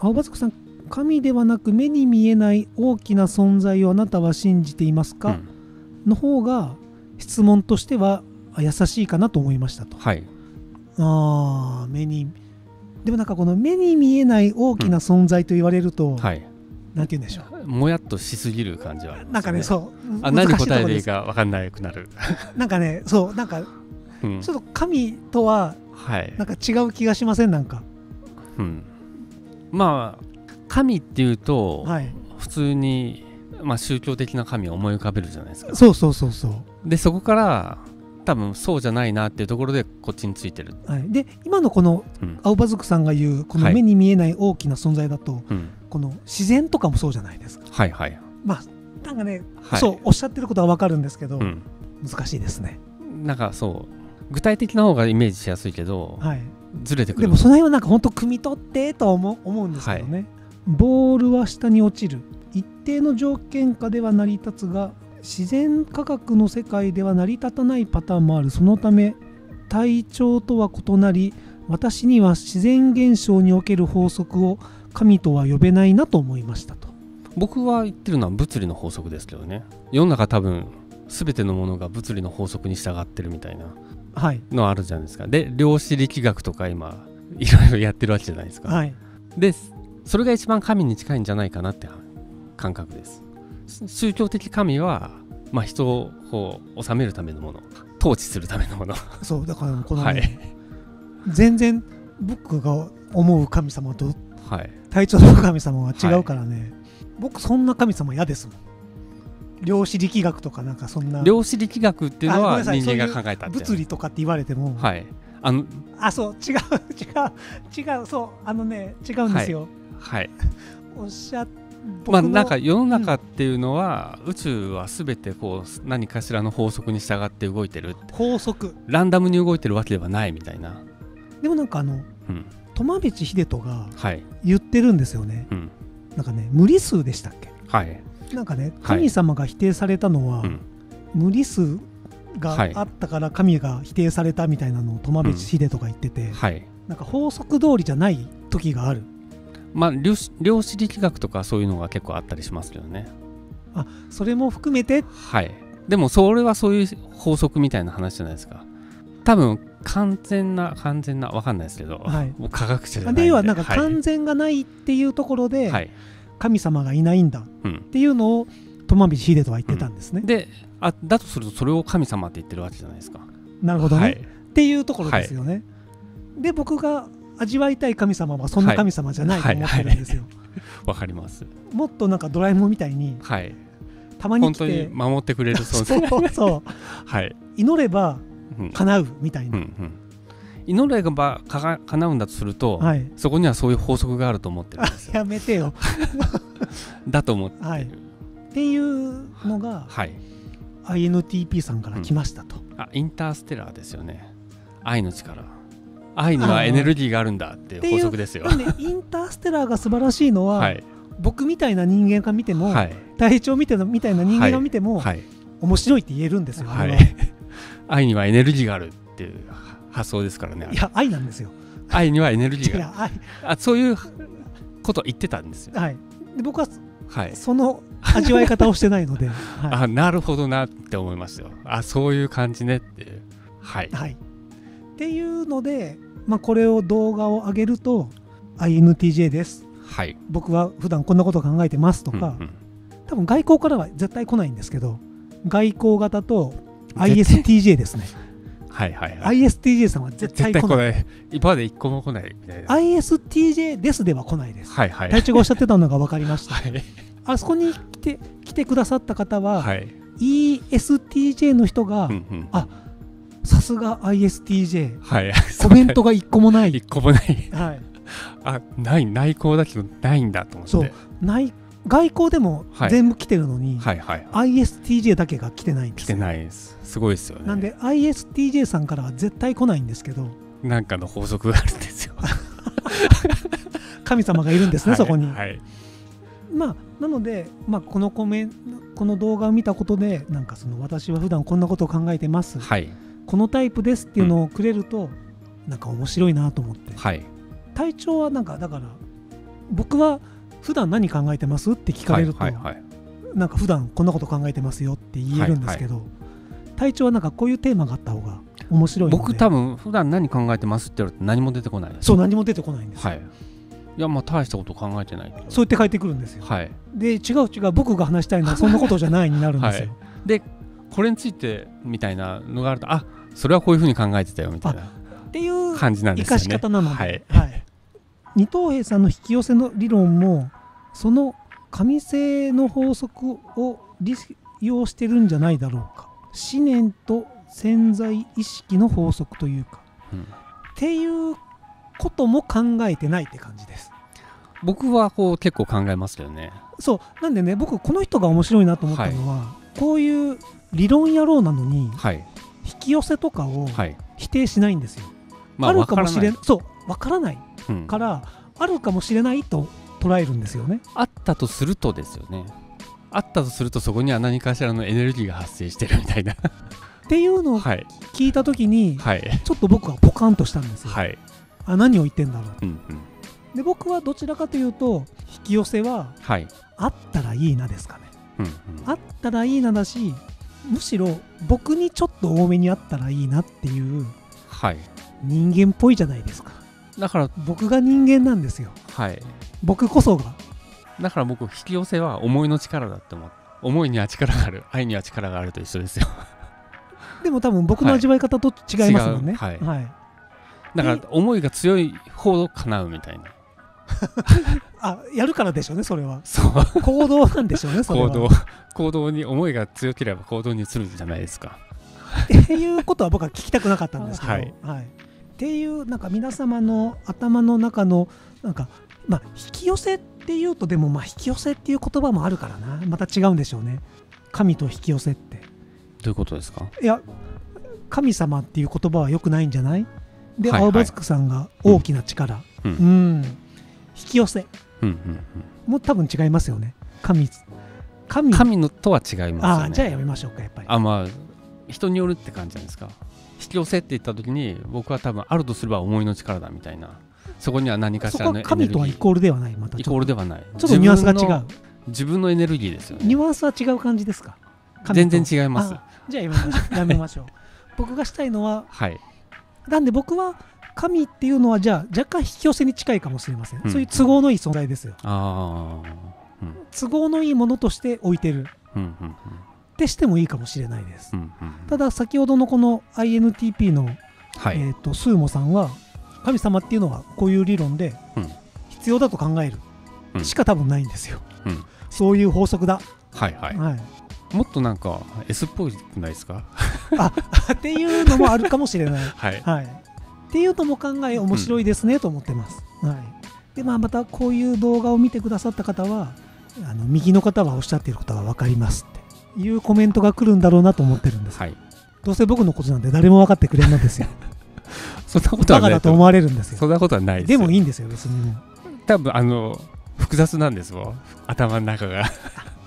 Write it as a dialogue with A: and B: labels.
A: 青葉族さん神ではなく目に見えない大きな存在をあなたは信じていますか、
B: うん。
A: の方が質問としてはあ優しいかなと思いましたと。
B: はい。
A: あー目にでもなんかこの目に見えない大きな存在と言われると、
B: はい。
A: なんて言うんでしょう。
B: もやっとしすぎる感じはね。
A: なんかねそう。
B: あ何答えていいか分かんなくなる、
A: なんかねそう。なんか
B: うん。
A: ちょっと神とは
B: はい。
A: なんか違う気がしません？なんか。
B: うん、まあ神っていうと、
A: はい。
B: 普通に、まあ、宗教的な神を思い浮かべるじゃないですか。
A: そうそうそうそう。
B: でそこから多分そうじゃないなっていうところでこっちについてる、
A: はい、で今のこの
B: うん。
A: 青葉族さんが言うこの
B: はい。
A: 目に見えない大きな存在だと、
B: うん、
A: この自然とかもそうじゃないですか。
B: はいはい
A: まあなんかね、
B: はい。
A: そうおっしゃってることは分かるんですけど、
B: うん、
A: 難しいですね。
B: なんかそう具体的な方がイメージしやすいけど、
A: はい
B: ずれてくる。
A: でもその辺はなんか本当汲み取ってとは思う思うんですけどね、ボールは下に落ちる一定の条件下では成り立つが自然科学の世界では成り立たないパターンもあるそのため体調とは異なり私には自然現象における法則を神とは呼べないなと思いましたと。
B: 僕は言ってるのは物理の法則ですけどね。世の中多分全てのものが物理の法則に従ってるみたいな。
A: はい
B: のあるじゃないですか。で量子力学とか今いろいろやってるわけじゃないですか、
A: はい。
B: でそれが一番神に近いんじゃないかなって感覚です。宗教的神は、まあ、人を治めるためのもの統治するためのもの。
A: そうだからこの、ね
B: はい。
A: 全然僕が思う神様と
B: はい。
A: 体調の神様は違うからね、僕そんな神様嫌ですもん量子力学とかなんかそんな。
B: 量子力学っていうのは人間が考えたって
A: 物理とかって言われても、
B: はい。あの
A: あそう。違う違う違う。そう。あのね違うんですよ、
B: はい。
A: おっしゃ
B: まあなんか世の中っていうのは、宇宙は全てこう何かしらの法則に従って動いてる
A: 法則。
B: ランダムに動いてるわけではないみたいな。
A: でもなんかあの
B: うん。
A: 苫米地秀人が
B: はい。
A: 言ってるんですよね。
B: うん。
A: なんかね無理数でしたっけ？
B: はい
A: なんかね
B: はい。
A: 神様が否定されたのは、
B: うん。
A: 無理数が
B: はい
A: あったから神が否定されたみたいなのを苫米地秀人が言ってて、
B: はい。
A: なんか法則通りじゃない時がある。
B: まあ量子量子力学とかそういうのが結構あったりしますけどね
A: それも含めて？
B: はい。でもそれはそういう法則みたいな話じゃないですか。多分完全な完全なわかんないですけど、
A: はい。
B: もう科学者じゃないんで。
A: ではなんか
B: はい。
A: 完全がないっていうところで
B: はい
A: 神様がいないんだ
B: うん。
A: っていうのを苫米秀人は言ってたんですね。
B: であだとするとそれを神様って言ってるわけじゃないですか。
A: なるほどね、
B: はい。
A: っていうところですよね。で僕が味わいたい神様はそんな神様じゃないと思ってるんですよ。
B: わかります。
A: もっとなんかドラえもんみたいに
B: はい。
A: たまに
B: 本当に
A: 来て
B: 守ってくれる存
A: そう
B: 在
A: そう
B: はい、
A: 祈れば
B: うん。
A: 叶うみたい
B: うんう
A: な、
B: ん、祈ればかが叶うんだとすると、
A: はい。
B: そこにはそういう法則があると思ってるんですよ。
A: やめてよ。
B: だと思ってる。
A: はい。っていうのが
B: はい。
A: INTP さんから来ましたと、
B: あインターステラーですよね。愛の力。愛にはエネルギーがあるんだっていう法則ですよ。
A: なんでインターステラーが素晴らしいのは、
B: はい。
A: 僕みたいな人間が見ても、
B: はい。
A: 体調見てのみたいな人間が見ても、
B: はい。
A: 面白いって言えるんですよ、
B: はい。愛にはエネルギーがあるっていう発想ですからね
A: いや愛なんですよ。
B: 愛にはエネルギーが。あそういうこと言ってたんですよ。
A: はい。で僕は
B: はい。
A: その味わい方をしてないので、は
B: あなるほどなって思いますよ。あそういう感じねっていう。はい。
A: い、はい、っていうので、まあ、これを動画を上げると INTJ です。
B: はい。
A: 僕は普段こんなこと考えてますとか、
B: うんうん。
A: 多分外交からは絶対来ないんですけど外交型と
B: 絶
A: ISTJ ですね
B: はいはいはい。
A: ISTJ さんは
B: 絶対来ない。今まで一個も来ないみたいな
A: ISTJ ですでは来ないです。
B: はいはい。
A: 隊長がおっしゃってたのが分かりました。
B: はい。
A: あそこに来て来てくださった方は、
B: はい。
A: ESTJ の人が
B: うんうん。
A: あさすが ISTJ
B: はい。
A: コメントが一個もない、
B: 一個もない。
A: はい、
B: あない内向だけどないんだと思って。
A: そう。ない外交でも
B: はい。
A: 全部来てるのに、
B: はいはい
A: ISTJ だけが来てないんですよ
B: 来てないです。すごいですよね。
A: なんで ISTJ さんからは絶対来ないんですけど
B: なんかの法則があるんですよ。
A: 神様がいるんですね、
B: はい
A: そこに、
B: はい。
A: まあなので、まあ、このコメンこの動画を見たことでなんかその私は普段こんなことを考えてます、
B: はい。
A: このタイプですっていうのをくれると、なんか面白いなと思って。
B: はい。
A: 体調はなんかだから僕は普段何考えてます？って聞かれると、
B: はいはいはい。
A: なんか普段こんなこと考えてますよって言えるんですけど、隊長はなんかこういうテーマがあった方が面白い
B: 僕多分普段何考えてますって言われて何も出てこない
A: そう何も出てこないんですよ、
B: はい。いやまあ大したこと考えてない
A: そう言って帰ってくるんですよ。
B: はい。
A: で違う違う僕が話したいのはそんなことじゃないになるんですよ、
B: でこれについてみたいなのがあるとあそれはこういうふうに考えてたよみたいな
A: っていう
B: 感じなんですよね。
A: 生かし方なので、
B: はい
A: はい二等兵さんの引き寄せの理論もその神性の法則を利用してるんじゃないだろうか。思念と潜在意識の法則というか。
B: うん。
A: っていうことも考えてないって感じです。
B: 僕はこう結構考えますけどね。
A: そう。なんでね僕この人が面白いなと思ったのは、こういう理論野郎なのに
B: はい。
A: 引き寄せとかを
B: はい。
A: 否定しないんですよ、
B: まあ
A: あるかもしれ
B: わ
A: んそう。わからないからあるかもしれないと捉えるんですよね。
B: あったとするとですよね。あったとするとそこには何かしらのエネルギーが発生してるみたいな。
A: っていうのを
B: はい。
A: 聞いた時に、
B: はい。
A: ちょっと僕はポカンとしたんですよ、
B: はい。
A: あ何を言ってんだろう。
B: うんうん。
A: で僕はどちらかというと引き寄せは
B: はい。
A: あったらいいなですかね。
B: うんうん。
A: あったらいいなだしむしろ僕にちょっと多めにあったらいいなっていう
B: はい。
A: 人間っぽいじゃないですか
B: だから
A: 僕が人間なんですよ。
B: はい。
A: 僕こそが。
B: だから僕引き寄せは思いの力だって思う。思いには力がある。愛には力があると一緒ですよ。
A: でも多分僕の味わい方と違いますもんね、
B: 違う
A: はい。
B: だから思いが強いほど叶うみたいな。
A: あやるからでしょうねそれは。
B: そう。
A: 行動なんでしょうねそれは。
B: 行動。行動に思いが強ければ行動に移るじゃないですか。
A: っていうことは僕は聞きたくなかったんですけど、
B: は
A: はいいっていうなんか皆様の頭の中のなんかまあ引き寄せっていうとでもまあ引き寄せっていう言葉もあるからな。また違うんでしょうね。神と引き寄せって。
B: どういうことですか？
A: いや神様っていう言葉は良くないんじゃない？で、
B: はいはい。
A: 青葉塚さんが大きな力。
B: う
A: うん。ん、引き寄せ。
B: うんうん
A: も多分違いますよね。神。神。
B: のとは違いますよね。
A: ああじゃあやめましょうかやっぱり。
B: あまあ人によるって感じなんですか？引き寄せって言った時に僕は多分あるとすれば思いの力だみたいな。そこには何かしらのエネルギー。
A: 神とはイコールではないまた
B: イコールではない。
A: ちょっとニュアンスが違う。
B: 自分のエネルギーですよね。
A: ニュアンスは違う感じですか？
B: 全然違います。
A: あじゃあやめましょうやめましょう。僕がしたいのは
B: はい。
A: なんで僕は神っていうのはじゃあ若干引き寄せに近いかもしれません、
B: うん。
A: そういう都合のいい存在ですよ。
B: うん。
A: 都合のいいものとして置いてる。
B: うんうん
A: してもいいかもしれないです、
B: うんうんうん。
A: ただ先ほどのこの INTP の、
B: はい、
A: えー、とスーモさんは神様っていうのはこういう理論で
B: うん。
A: 必要だと考える。
B: うん。
A: しか多分ないんですよ、
B: うん。
A: そういう法則だ、
B: はいはい。
A: はい、
B: もっとなんか S っぽいくないですか？
A: あっていうのもあるかもしれない。
B: はい。
A: はい、っていうのも考え面白いですねと思ってます、はい、でまあまたこういう動画を見てくださった方はあの右の方はおっしゃっていることが分かりますっていうコメントが来るんだろうなと思ってるんです、
B: はい。
A: どうせ僕のことなんて誰も分かってくれんのですよ。
B: そんなことはない
A: バカだと思われるんですよ。
B: そんなことはないで
A: もいいんですよ別に
B: 多分あの複雑なんですもん。頭の中が